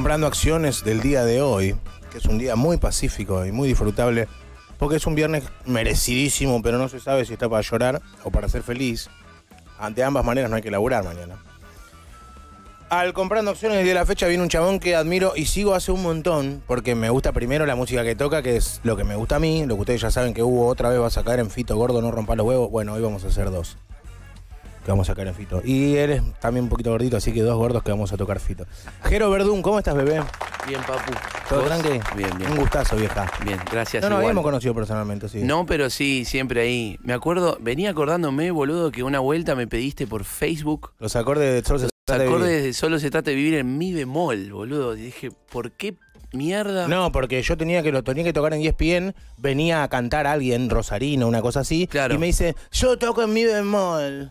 Comprando acciones del día de hoy, que es un día muy pacífico y muy disfrutable, porque es un viernes merecidísimo, pero no se sabe si está para llorar o para ser feliz. Ante ambas maneras no hay que laburar mañana. Al comprando acciones de la fecha viene un chabón que admiro y sigo hace un montón, porque me gusta primero la música que toca, que es lo que me gusta a mí, lo que ustedes ya saben que hubo otra vez, vas a caer en Fito Gordo, no rompa los huevos. Bueno, hoy vamos a hacer dos que vamos a sacar en Fito. Y eres también un poquito gordito, así que dos gordos que vamos a tocar Fito. Jero Verdún, ¿cómo estás, bebé? Bien, papu. ¿Todo ¿Vos? tranqui? Bien, bien. Un gustazo, vieja. Bien, gracias. No nos habíamos conocido personalmente, sí. No, pero sí, siempre ahí. Me acuerdo, venía acordándome, boludo, que una vuelta me pediste por Facebook. Los acordes de Sol se trata de acordes vivir. de solo se trata de vivir en mi bemol, boludo. Y dije, ¿por qué mierda? No, porque yo tenía que lo tenía que tocar en ESPN, venía a cantar alguien, Rosarino, una cosa así, Claro. y me dice, yo toco en mi bemol.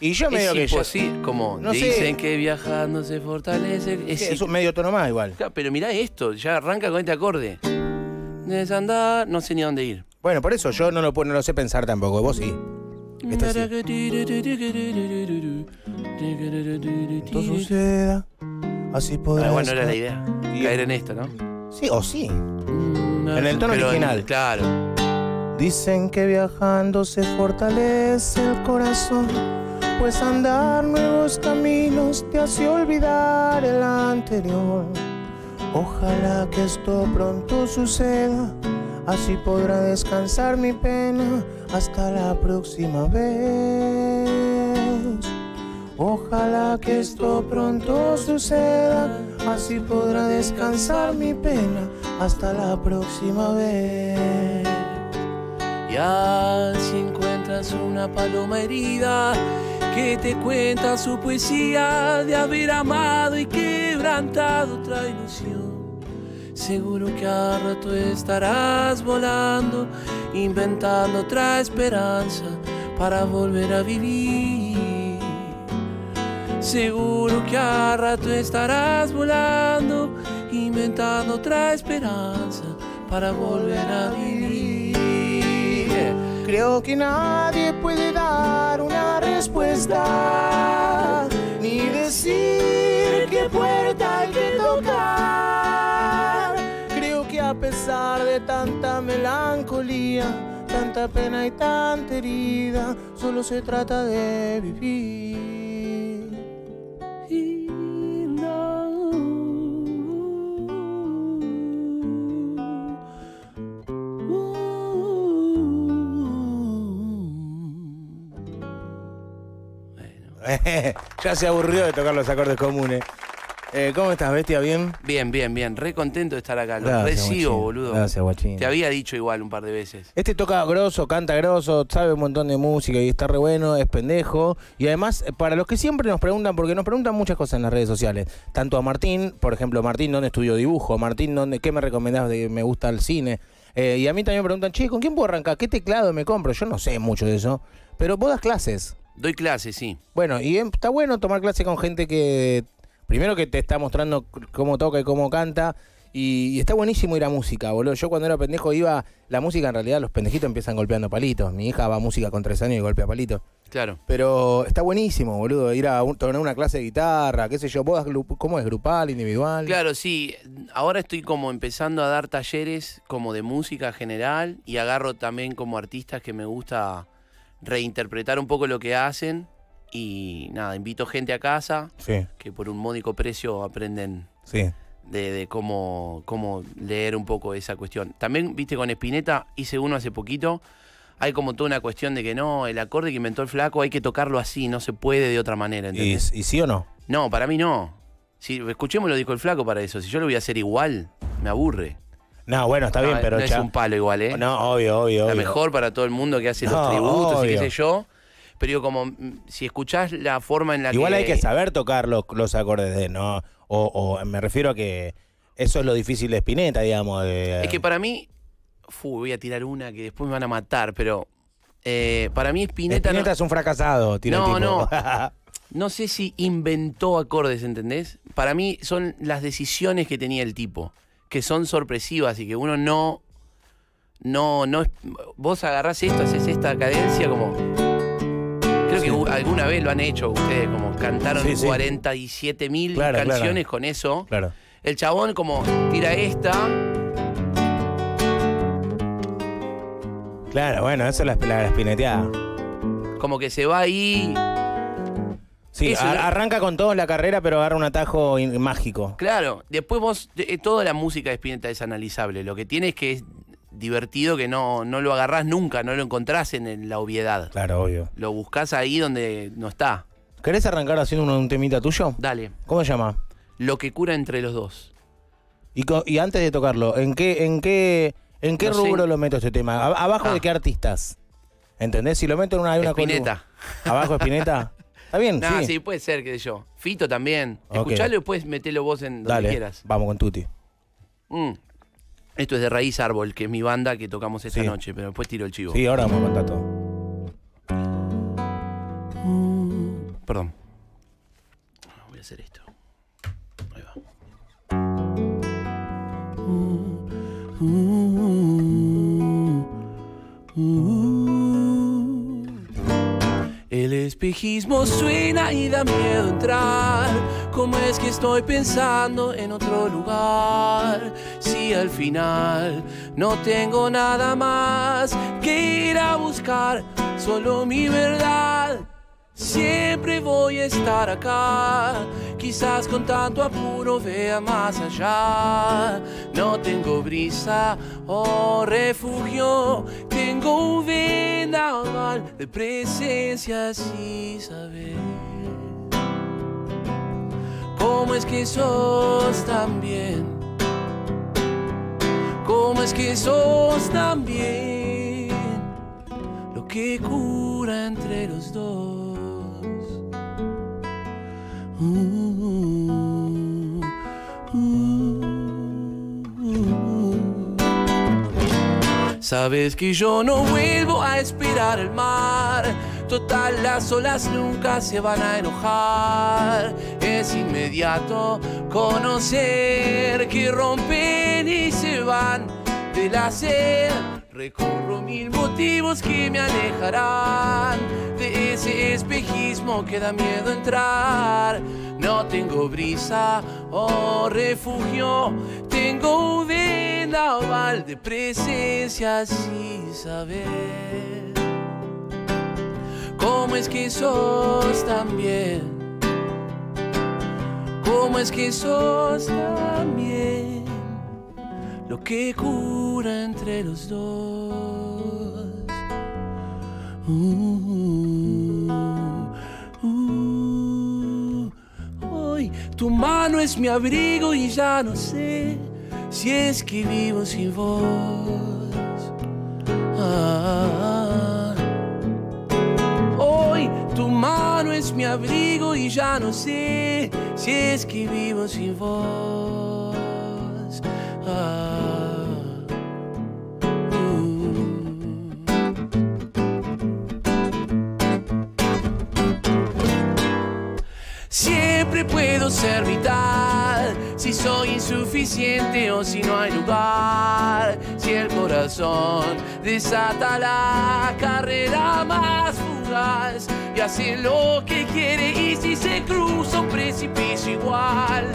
Y yo medio es que imposible. Como No sé. dicen que viajando se fortalece. Es, es un medio tono más igual. Claro, Pero mirá esto, ya arranca con este acorde. Desandar, no sé ni a dónde ir. Bueno, por eso yo no lo, no lo sé pensar tampoco, vos sí. Este sí. Esto suceda, así podrás. Ah, bueno, era la idea. Caer en esto, ¿no? Sí, o sí. En el tono original. Claro. Dicen que viajando se fortalece el corazón, pues andar nuevos caminos te hace olvidar el anterior. Ojalá que esto pronto suceda, así podrá descansar mi pena hasta la próxima vez. Ojalá que esto pronto suceda, así podrá descansar mi pena hasta la próxima vez. Ya si encuentras una paloma herida que te cuenta su poesía de haber amado y quebrantado otra ilusión, seguro que a rato estarás volando, inventando otra esperanza para volver a vivir. Seguro que a rato estarás volando, inventando otra esperanza para volver a vivir. Creo que nadie puede dar ni decir qué puerta hay que tocar. Creo que a pesar de tanta melancolía, tanta pena y tanta herida, solo se trata de vivir. ya se aburrió de tocar los acordes comunes. Eh, ¿Cómo estás, bestia? ¿Bien? Bien, bien, bien. Re contento de estar acá. Lo recibo, boludo. Gracias, guachín. Te había dicho igual un par de veces. Este toca grosso, canta grosso, sabe un montón de música y está re bueno, es pendejo. Y además, eh, para los que siempre nos preguntan, porque nos preguntan muchas cosas en las redes sociales, tanto a Martín, por ejemplo, Martín, ¿dónde estudió dibujo? Martín, ¿dónde, ¿qué me recomendás de me gusta el cine? Eh, y a mí también me preguntan, che, ¿con quién puedo arrancar? ¿Qué teclado me compro? Yo no sé mucho de eso, pero vos das clases. Doy clases, sí. Bueno, y em- está bueno tomar clase con gente que, primero que te está mostrando cómo toca y cómo canta, y, y está buenísimo ir a música, boludo. Yo cuando era pendejo iba, la música en realidad los pendejitos empiezan golpeando palitos. Mi hija va a música con tres años y golpea palitos. Claro. Pero está buenísimo, boludo, ir a un- tomar una clase de guitarra, qué sé yo. ¿Vos ¿Cómo es? ¿Grupal, individual? Claro, sí. Ahora estoy como empezando a dar talleres como de música general y agarro también como artistas que me gusta reinterpretar un poco lo que hacen y nada, invito gente a casa Sí, que por un módico precio aprenden sí. de, de cómo, cómo leer un poco esa cuestión. También, viste, con Spinetta hice uno hace poquito. Hay como toda una cuestión de que no, el acorde que inventó el flaco hay que tocarlo así, no se puede de otra manera, ¿Y. ¿Y sí o no? No, para mí no. Si, escuchemos lo dijo el flaco para eso. Si yo lo voy a hacer igual, me aburre. No, bueno, está bien, No, pero no es cha- un palo igual, ¿eh? No, obvio, obvio, La mejor para todo el mundo que hace No, los tributos y qué sé yo. Pero digo, como si escuchás la forma en la Igual que. hay que saber tocar los, los acordes de, ¿no? O, o me refiero a que eso es lo difícil de Spinetta, digamos. de- Es que para mí. Fu, voy a tirar una que después me van a matar, pero. eh, para mí Spinetta, Spinetta es un fracasado, tira el No, tipo. no. no sé si inventó acordes, ¿entendés? Para mí son las decisiones que tenía el tipo, que son sorpresivas y que uno no. No, no. Vos agarrás esto, haces esta cadencia como. Creo Sí. que alguna vez lo han hecho ustedes, como cantaron Sí, sí. 47 mil Claro, claro. canciones con eso. claro. El chabón como tira esta. Claro, bueno, esa es la, la, la espineteada. Como que se va ahí. Sí, Eso- ar- arranca con todo la carrera, pero agarra un atajo mágico. Claro, después vos, eh, toda la música de Spinetta es analizable. Lo que tiene es que es divertido que no, no lo agarrás nunca, no lo encontrás en la obviedad. Claro, obvio. Lo buscás ahí donde no está. ¿Querés arrancar haciendo un, un temita tuyo? Dale. ¿Cómo se llama? Lo que cura entre los dos. Y, y antes de tocarlo, ¿en qué, en qué, en qué No sé. rubro lo meto este tema? ¿A- ¿Abajo Ah. de qué artistas? ¿Entendés? Si lo meto en una, una columna- ¿Abajo Espineta? ¿Está bien? Nah, sí. sí. puede ser, qué sé yo. Fito también. Ok. Escuchalo y después metelo vos en donde Dale, quieras. vamos con Tuti. Mm. Esto es de Raíz Árbol, que es mi banda que tocamos esta Sí. noche, pero después tiro el chivo. Sí, ahora vamos a contar todo. Perdón. Voy a hacer esto. Ahí va. El espejismo suena y da miedo entrar. ¿Cómo es que estoy pensando en otro lugar? Si al final no tengo nada más que ir a buscar, solo mi verdad. Siempre voy a estar acá, quizás con tanto apuro vea más allá. No tengo brisa o refugio, tengo un vendaval de presencia sin saber. ¿Cómo es que sos tan bien? ¿Cómo es que sos tan bien? Lo que cura entre los dos. Uh, Sabes que yo no vuelvo a esperar el mar. Total, las olas nunca se van a enojar. Es inmediato conocer que rompen y se van del hacer. Recorro mil motivos que me alejarán de espejismo que da miedo entrar. No tengo brisa o refugio, tengo un vendaval de presencia sin saber. ¿Cómo es que sos tan bien? ¿Cómo es que sos tan bien? Lo que cura entre los dos. Uh, uh, tu mano es mi abrigo y ya no sé si es que vivo sin vos. Ah, Hoy tu mano es mi abrigo y ya no sé si es que vivo sin vos. Ah, Puedo ser vital si soy insuficiente o si no hay lugar. Si el corazón desata la carrera más fugaz y hace lo que quiere y si se cruza un precipicio igual,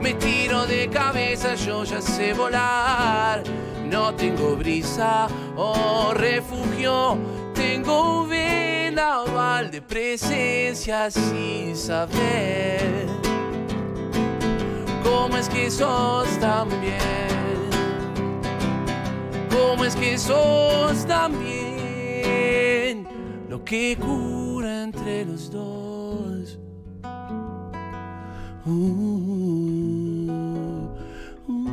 me tiro de cabeza, yo ya sé volar. No tengo brisa o refugio, tengo un vendaval de presencia sin saber cómo es que sos tan bien, cómo es que sos tan bien, lo que cura entre los dos. Uh, uh.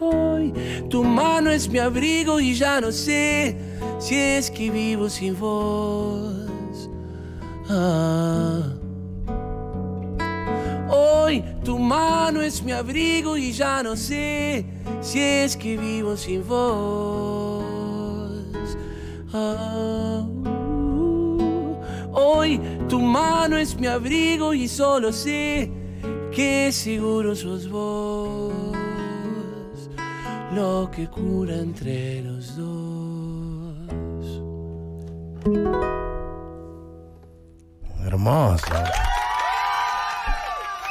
Hoy tu mano es mi abrigo y ya no sé si es que vivo sin vos. Ah. Hoy tu mano es mi abrigo y ya no sé si es que vivo sin vos. Ah. Hoy tu mano es mi abrigo y solo sé que seguro sos vos lo que cura entre los dos. Hermoso.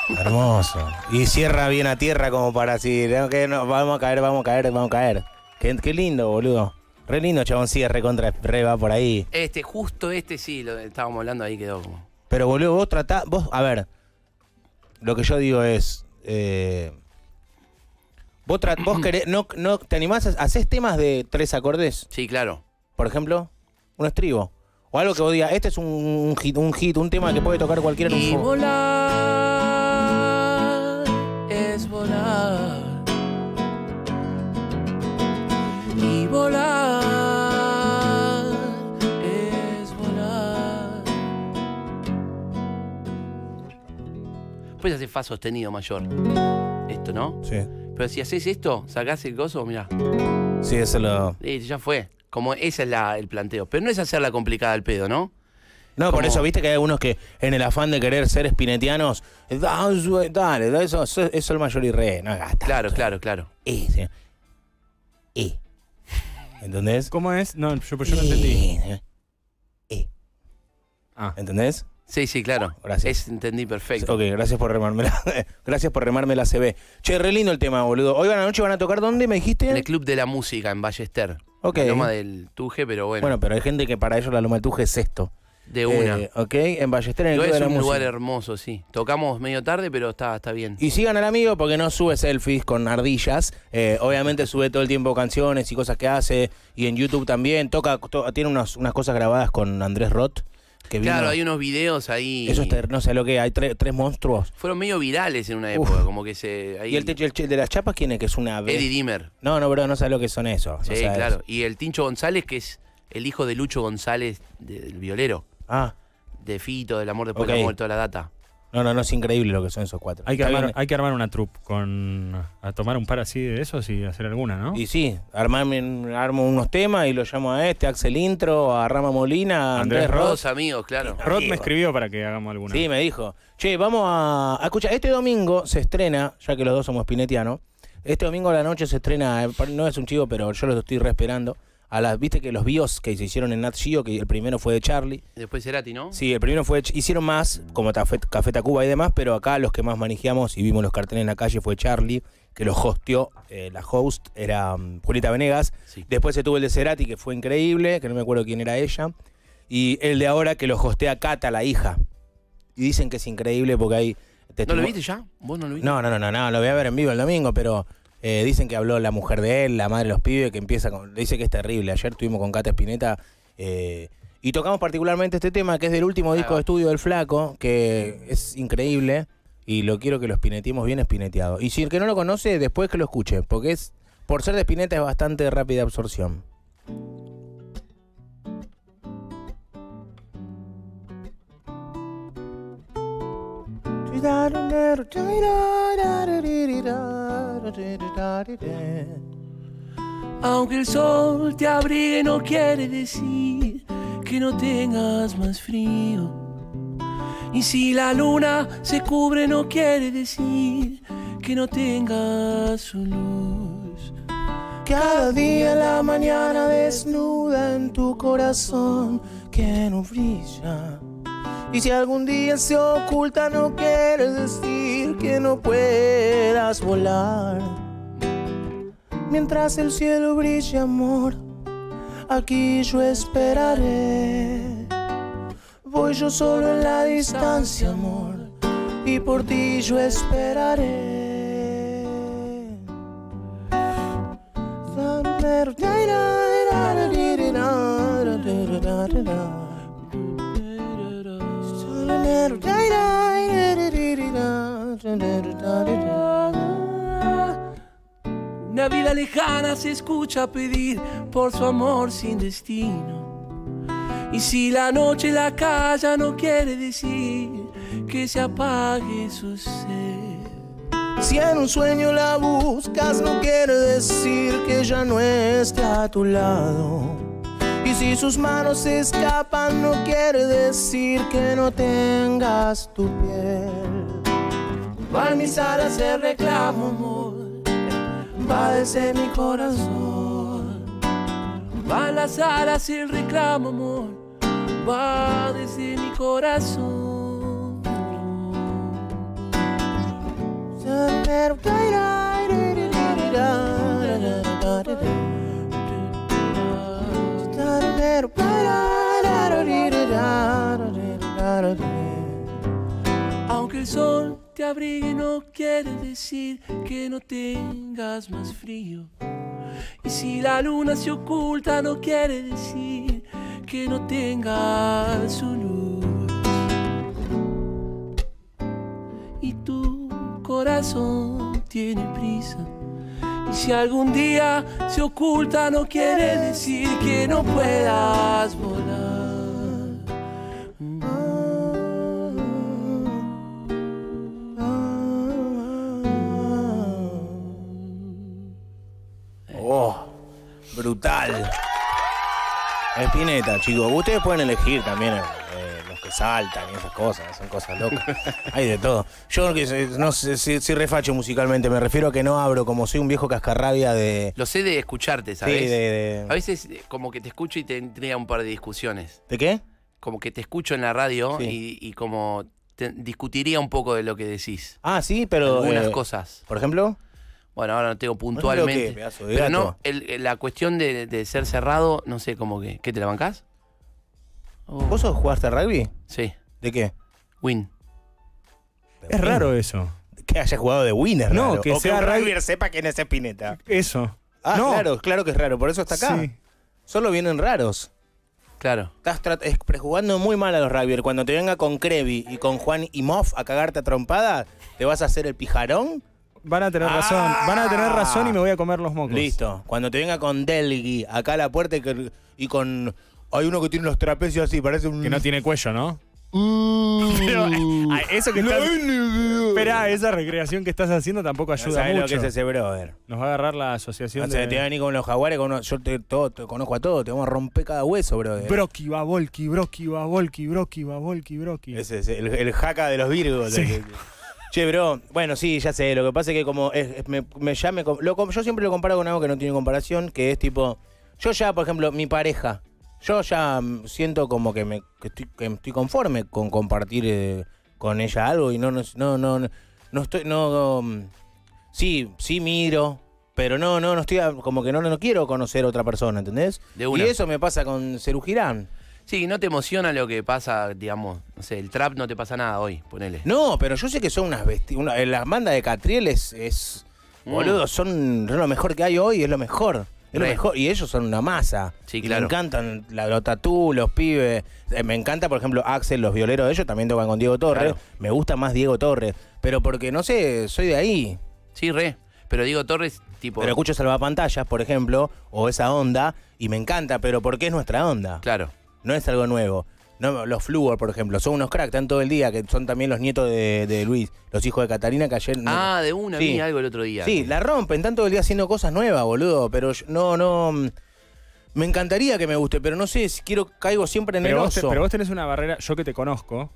Hermoso. Y cierra bien a tierra como para decir, "No, que no, vamos a caer, vamos a caer, vamos a caer. Qué, qué lindo, boludo. Re lindo, chabón, sí, re contra, re va por ahí. Este, justo este sí, lo estábamos hablando ahí quedó como. Pero, boludo, vos tratá, vos, a ver, lo que yo digo es, eh, vos, tra- vos querés, no, no, ¿te animás? a- ¿Hacés temas de tres acordes? Sí, claro. Por ejemplo, un estribo. O algo que vos digas, este es un, un hit, un hit, un tema que puede tocar cualquiera en un Y volar es volar. Y volar es volar. Puedes hacer fa sostenido mayor. Esto, ¿no? Sí, Pero si haces esto, sacás el gozo, mira, sí, eso lo... ya fue. Como ese es la- el planteo. Pero no es hacerla complicada al pedo, ¿no? No, por eso, viste que hay algunos que en el afán de querer ser espinetianos, "Ah, su- dale, da eso, eso es el mayor y re, no hagas tanto. Claro, claro, claro. Eh, sí. Eh. ¿Entendés? ¿Cómo es? No, yo, yo no entendí. Eh. Ah. ¿Entendés? Sí, sí, claro. Gracias. Es, entendí perfecto. Ok, gracias por remarme la, gracias por remarme la CB. Che, re lindo el tema, boludo. Hoy a la noche van a tocar dónde, me dijiste? En el Club de la Música en Ballester. Ok. La Loma del Tuje, pero bueno, Bueno, pero hay gente que para ellos la Loma de Tuje es esto. de una. Eh, ok, en Ballester en el Club de es la un lugar hermoso, sí. Tocamos medio tarde, pero está, está bien. Y sigan al amigo porque no sube selfies con ardillas. Eh, obviamente sube todo el tiempo canciones y cosas que hace. Y en YouTube también. Toca, to- tiene unos- unas cosas grabadas con Andrés Roth. Que vino- Claro, hay unos videos ahí. Eso es ter- no sé lo que hay tre- tres monstruos. Fueron medio virales en una época, como que se. ahí- ¿Y el, techo- el de las chapas quién es? Que es una... Eddie Dimmer. No, no, bro, no sé lo que son eso. Sí, claro. Y el Tincho González, que es el hijo de Lucho González, de- del violero. Ah, De Fito, del amor después Ok. del amor, toda la data. No, no, no, es increíble lo que son esos cuatro. Hay que, armar, hay que armar una troupe con. a tomar un par así de esos y hacer alguna, ¿no? Y sí, armarme, un- armo unos temas y lo llamo a este, a Axel Intro, a Rama Molina, a Andrés, Andrés Roth. Dos amigos, claro. Rod amigo. me escribió para que hagamos alguna. Sí, me dijo. Che, vamos a. a escuchar, este domingo se estrena, ya que los dos somos pinetianos. Este domingo a la noche se estrena, eh, no es un chivo, pero yo lo estoy re esperando. A las, viste que los bios que se hicieron en Nat Geo, que el primero fue de Charlie. Después Cerati, ¿no? Sí, el primero fue, hicieron más, como Café, Café Tacuba y demás, pero acá los que más manejamos y vimos los carteles en la calle fue Charlie, que lo hosteó, eh, la host era mm, Julieta Venegas. Sí. Después se tuvo el de Cerati, que fue increíble, que no me acuerdo quién era ella. Y el de ahora, que lo hostea Cata, la hija. Y dicen que es increíble porque hay... ¿No lo viste ya? ¿Vos no lo viste? No, no, no, no, no, lo voy a ver en vivo el domingo, pero eh, dicen que habló la mujer de él, la madre de los pibes, que empieza con... Dice que es terrible. Ayer estuvimos con Cata Espineta eh, y tocamos particularmente este tema, que es del último disco de estudio del Flaco, que es increíble y lo quiero que lo espinetiemos bien espineteado. Y si el que no lo conoce, después que lo escuche, porque es... Por ser de Spinetta es bastante rápida absorción. Aunque el sol te abrigue no quiere decir que no tengas más frío. Y si la luna se cubre no quiere decir que no tengas su luz. Cada día la mañana desnuda en tu corazón que no brilla. Y si algún día se oculta no quiere decir que no puedas volar. Mientras el cielo brille amor, aquí yo esperaré. Voy yo solo en la distancia amor, y por ti yo esperaré. Una vida lejana se escucha pedir por su amor sin destino. Y si la noche la calla no quiere decir que se apague su sed. Si en un sueño la buscas, no quiere decir que ya no esté a tu lado. Y si sus manos se escapan, no quiere decir que no tengas tu piel. Va en mis alas se reclamo, amor. Va desde mi corazón. Las alas el reclamo, amor. Va desde mi corazón. Aunque el sol te abrigue no quiere decir que no tengas más frío. Y si la luna se oculta no quiere decir que no tengas su luz. Y tu corazón tiene prisa. Y si algún día se oculta no quiere decir que no puedas volar. Espineta, chicos. Ustedes pueden elegir también eh, los que saltan y esas cosas, son cosas locas. Hay de todo. Yo sé, no sé si si refacho musicalmente, me refiero a que no abro como soy un viejo cascarrabia de. Lo sé de escucharte, ¿sabes? Sí, de, de- A veces eh, como que te escucho y te tendría un par de discusiones. ¿De qué? Como que te escucho en la radio Sí. y, y como te- discutiría un poco de lo que decís. Ah, sí, pero. Algunas eh, cosas. Por ejemplo. Bueno, ahora no tengo lo puntualmente. que, pedazo de pero gato. no, el- la cuestión de, de ser cerrado, no sé, como que. ¿Qué te la bancás? Oh, ¿Vos sos- jugaste rugby? Sí, ¿De qué? win. Es raro eso. Que haya jugado de winner. No, raro. que o sea que un rugby- rugby sepa quién es Espineta. Eso. Ah, No. claro, claro que es raro, por eso está acá. Sí. Solo vienen raros. Claro. Estás es- prejugando muy mal a los rugby. Cuando te venga con Crevi y con Juan y Moff a cagarte a trompada, ¿te vas a hacer el pijarón? Van a tener Ah. razón. Van a tener razón y me voy a comer los mocos. Listo. Cuando te venga con Delgui acá a la puerta y, que- y con. Hay uno que tiene los trapecios así, parece un. Que no tiene cuello, ¿no? Uh, Pero, ah, eso que estás-. Espera, esa recreación que estás haciendo tampoco No ayuda sabés mucho. lo que es ese brother. Nos va a agarrar la asociación O sea, de... te va a venir con los jaguares, con uno- yo te, todo, te conozco a todos, te vamos a romper cada hueso, brother. Broki, Babolki, Broki, Babolki, Broki, Babolki, Broki. Ese es el, el jaca de los virgos. Sí. Che, bro, bueno, sí, ya sé. Lo que pasa es que como es- es- me, me- ya me com- lo com- yo siempre lo comparo con algo que no tiene comparación, que es tipo, yo ya, por ejemplo, mi pareja, yo ya mm, siento como que me que estoy, que estoy conforme con compartir eh, con ella algo y no no no no, no, no estoy no mm, sí sí miro. Pero no, no, no estoy, a- como que no, no quiero conocer a otra persona, ¿entendés? De una. Y eso me pasa con Girán. Sí, no te emociona lo que pasa, digamos. No sé, el trap no te pasa nada hoy, ponele. No, pero yo sé que son unas bestias. Las bandas de Catriel es. es- Mm. Boludo, son, son lo mejor que hay hoy, es lo mejor. Es lo mejor. Y ellos son una masa. Sí, claro. Me encantan la, los tatú, los pibes. Eh, me encanta, por ejemplo, Axel, los violeros de ellos también tocan con Diego Torres. Claro. Me gusta más Diego Torres. Pero porque, no sé, soy de ahí. Sí, re. Pero digo, Torres, tipo. Pero escucho Salvapantallas, por ejemplo, o esa onda, y me encanta, pero porque es nuestra onda. Claro. No es algo nuevo. No, los Fluor, por ejemplo, son unos cracks, están todo el día, que son también los nietos de, de Luis, los hijos de Catalina, que ayer... Ah, de una, Sí. vi algo el otro día. Sí, la rompen, están todo el día haciendo cosas nuevas, boludo, pero yo- no, no... Me encantaría que me guste, pero no sé, si quiero, caigo siempre en Pero el vos, te- oso. pero vos tenés una barrera, yo que te conozco,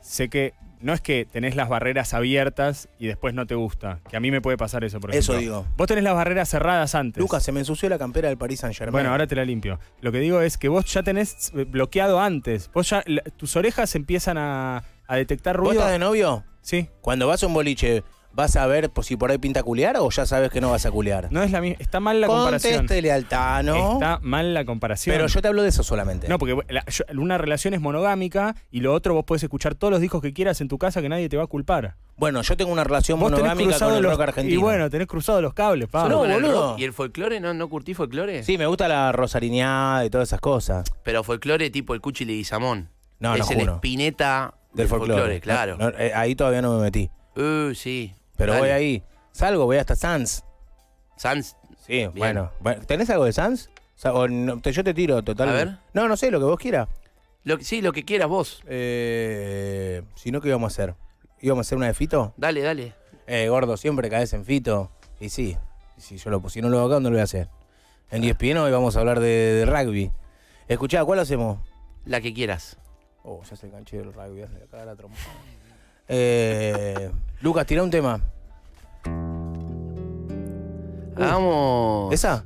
sé que no es que tenés las barreras abiertas y después no te gusta, que a mí me puede pasar eso, por Eso ejemplo. digo. Vos tenés las barreras cerradas antes. Lucas, se me ensució la campera del Paris Saint Germain. Bueno, ahora te la limpio. Lo que digo es que vos ya tenés eh, bloqueado antes. Vos ya, la- tus orejas empiezan a, a detectar ¿Vos ruido. estás de novio? Sí. Cuando vas a un boliche, ¿vas a ver por si por ahí pinta culiar o ya sabes que no vas a culiar? No es la misma. Está mal la comparación. Contéstele al Tano. Está mal la comparación. Pero yo te hablo de eso solamente. No, porque la- yo- una relación es monogámica y lo otro vos podés escuchar todos los discos que quieras en tu casa que nadie te va a culpar. Bueno, yo tengo una relación Vos tenés monogámica cruzado con el los rock argentino. Y bueno, tenés cruzado los cables, pa. No, Con el boludo. rock ¿Y el folclore? ¿No, no curtí folclore? Sí, me gusta la rosariñada y todas esas cosas. Pero folclore tipo el Cuchi Leguizamón. No, es no el juro. espineta Del folclore. claro. No, no, eh, ahí todavía no me metí. Uh, sí. Pero Dale. voy ahí. Salgo, voy hasta Sans. Sans. Sí, bueno. Bueno, ¿Tenés algo de Sans? O sea, o no- te- yo te tiro total. A ver. No, no sé, lo que vos quieras. Lo, que- sí, lo que quieras vos. Eh, si no, ¿qué íbamos a hacer? ¿Íbamos a hacer una de Fito? Dale, dale. Eh, gordo, siempre caes en Fito. Y sí, si yo lo, si no lo hago acá, ¿dónde lo voy a hacer? En ESPN hoy vamos a hablar de, de rugby. Escuchá, ¿cuál hacemos? La que quieras. Oh, ya se del rugby, hazle la cara a la trompa. Eh, Lucas, tira un tema. Hagamos. ¿Esa?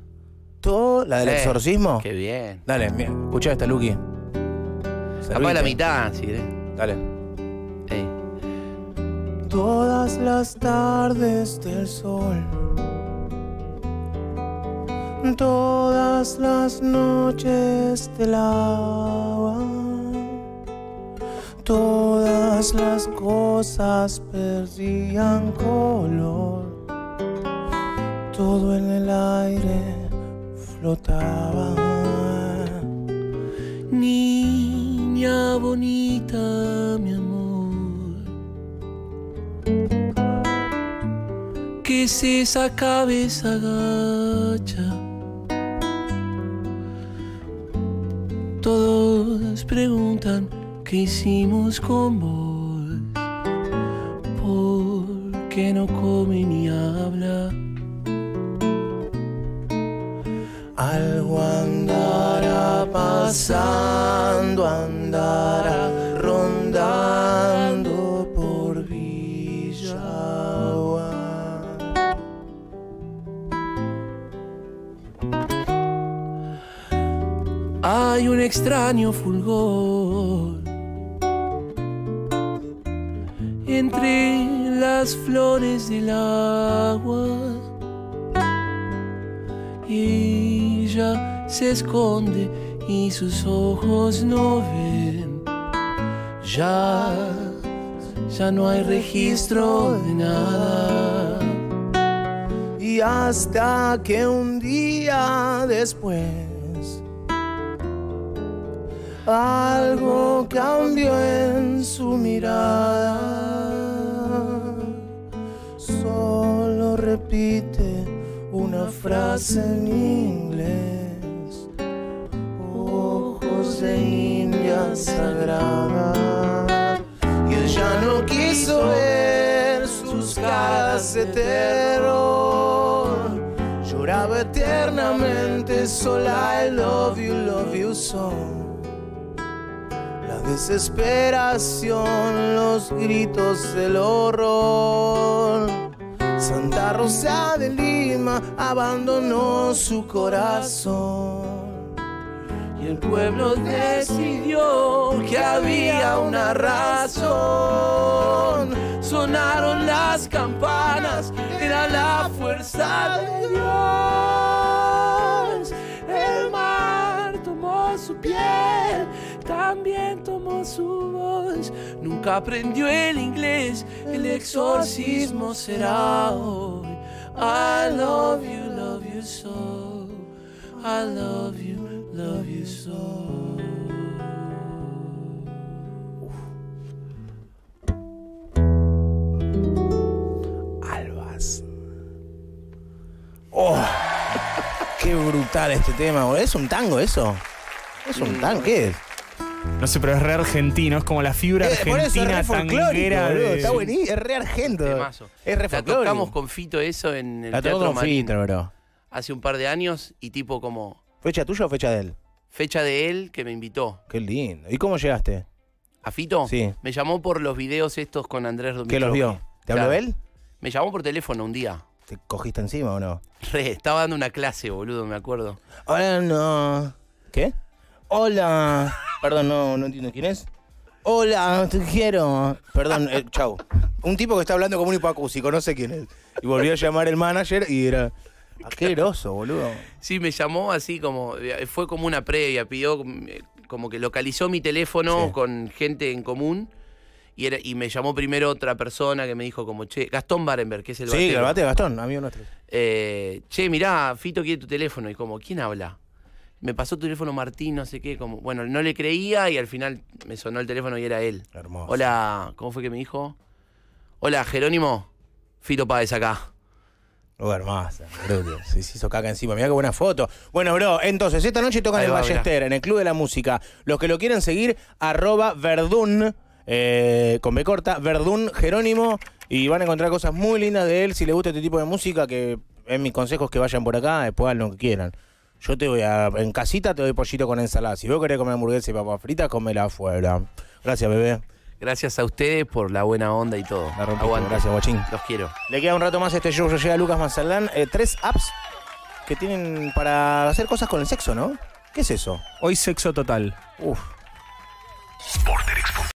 ¿Todo? ¿La del Eh, exorcismo? Qué bien. Dale, mira, escuchá esta, Luqui. Capaz la Servite. mitad, si querés. Dale. Ey. todas las tardes del sol, todas las noches del agua, todas las cosas perdían color, todo en el aire flotaba. Niña bonita, mi amor. ¿Qué es esa cabeza gacha? Todos preguntan qué hicimos con vos. ¿Por qué no come ni habla? Algo andará pasando, andará rondando por Villagua. Hay un extraño fulgor entre las flores del agua. Ella se esconde y sus ojos no ven. Ya, ya no hay registro de nada. Y hasta que un día después algo cambió en su mirada. Repite una frase en inglés. Ojos de India sagrada. Y ella no quiso ver sus caras de terror. Lloraba eternamente sola. I love you, love you so. La desesperación, los gritos del horror. Santa Rosa de Lima abandonó su corazón. Y el pueblo decidió que había una razón. Sonaron las campanas, era la fuerza de Dios. Nunca aprendió el inglés, el exorcismo será hoy. I love you, love you so. I love you, love you so. Albas. ¡Oh! ¡Qué brutal este tema! ¿Es un tango eso? ¿Es un tango? ¿Qué es? No sé, pero es re argentino, es como la fibra Eh, por eso es argentina re folclórico, tanguera boludo. de- Está buenísimo, es re argento. Temazo. Es re La tocamos con Fito eso en el La Teatro con Marín Fito, bro. hace un par de años y tipo como ¿Fecha tuya o fecha de él? fecha de él que me invitó. Qué lindo. ¿Y cómo llegaste? ¿A Fito? Sí. Me llamó por los videos estos con Andrés Domingo. ¿Qué los vio? ¿Te habló él? Me llamó por teléfono un día. ¿Te cogiste encima o no? Re, estaba dando una clase, boludo, me acuerdo. Hola, no. ¿Qué? Hola. Perdón, no, no entiendo quién es. Hola, te quiero. Perdón, eh, chau. Un tipo que está hablando como un hipoacúsico, no sé quién es. Y volvió a llamar el manager y era. Asqueroso, boludo. Sí, me llamó así como, eh, fue como una previa, pidió eh, como que localizó mi teléfono Sí. con gente en común y, era, y me llamó primero otra persona que me dijo como, che, Gastón Barenberg, que es el Sí, batero. el bate Gastón, amigo nuestro. Eh, che, mirá, Fito quiere tu teléfono. Y como, ¿quién habla? Me pasó tu teléfono Martín, no sé qué, como, bueno, no le creía y al final me sonó el teléfono y era él. Hermoso. Hola, ¿cómo fue que me dijo? Hola, Jerónimo. Fito Páez acá. Oh, hermosa, boludo. Se hizo caca encima. Mirá qué buena foto. Bueno, bro, entonces, esta noche tocan en va, Ballester, en el Club de la Música. Los que lo quieren seguir, arroba verdun, eh, con B corta, verdun Jerónimo, y van a encontrar cosas muy lindas de él. Si les gusta este tipo de música, que es mis consejos que vayan por acá, después hagan lo que quieran. Yo te voy a, en casita te doy pollito con ensalada. Si vos querés comer hamburguesa y papas fritas, comela afuera. Gracias, bebé. Gracias a ustedes por la buena onda y todo. La. Aguante. Gracias, guachín. Los quiero. Le queda un rato más este show. Ya llega Lucas Mazalán. Eh, tres apps que tienen para hacer cosas con el sexo, ¿no? ¿Qué es eso? Hoy sexo total. Uf.